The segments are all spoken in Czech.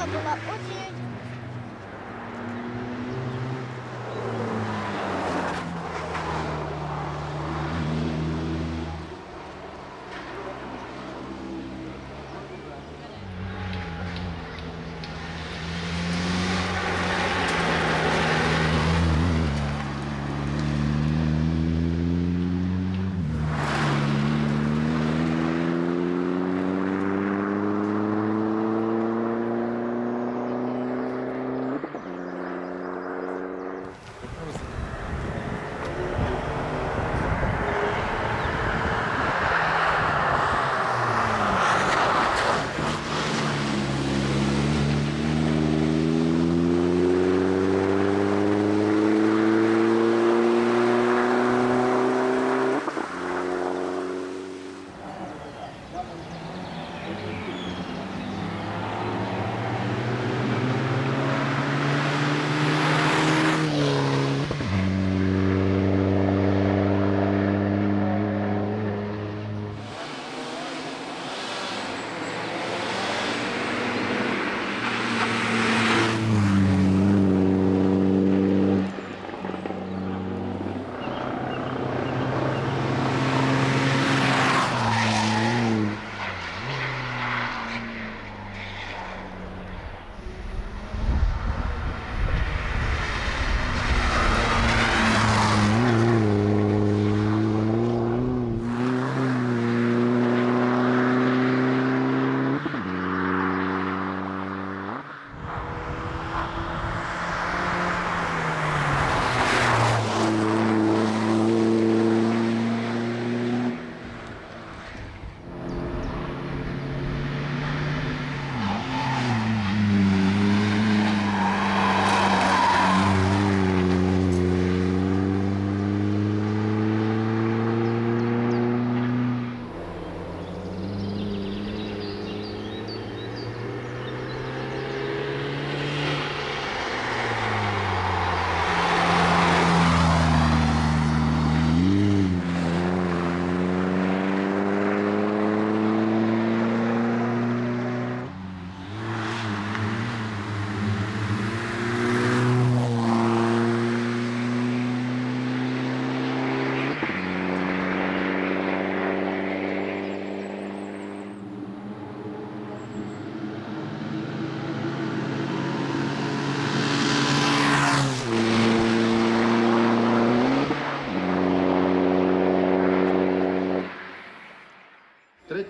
の子が落ちる。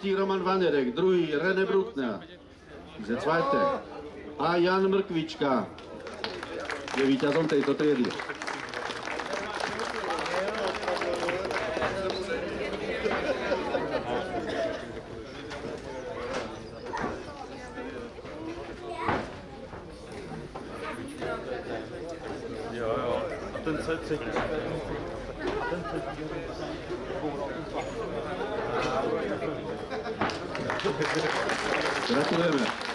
Tretí Roman Vanerek, druhý René Brutner, ze Zweite. A Jan Mrkvička je víťazom tejto triedy. Třetí. Ten třetí. Teşekkür ederim.